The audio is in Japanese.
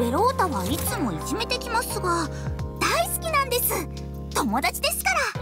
ベロータはいつもいじめてきますが大好きなんです。友達ですから。